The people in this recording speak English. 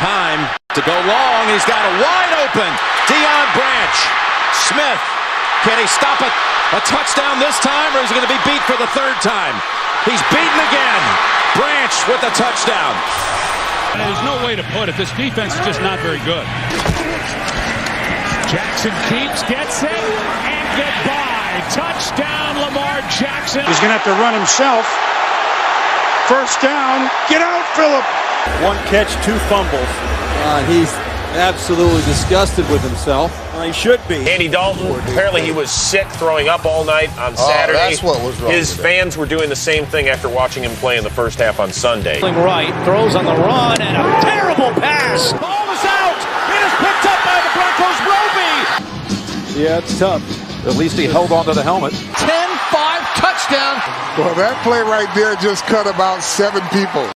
time to go long. He's got a wide open Deion Branch. Smith, can he stop it? A touchdown this time, or is he going to be beat for the third time? He's beaten again. Branch with a touchdown. There's no way to put it. This defense is just not very good. Jackson keeps, gets it, and goodbye. Touchdown, Lamar Jackson. He's going to have to run himself. First down. Get out, Philip. One catch, two fumbles. Uh, he's absolutely disgusted with himself. Uh, he should be. Andy Dalton, apparently he was sick, throwing up all night on Saturday. Oh, that's what was wrong His with it. fans were doing the same thing after watching him play in the first half on Sunday. Right, throws on the run, and a terrible pass. Ball is out. It is picked up by the Broncos. Roby. Yeah, it's tough. At least he held on to the helmet. 10-5 touchdown. Well, that play right there just cut about seven people.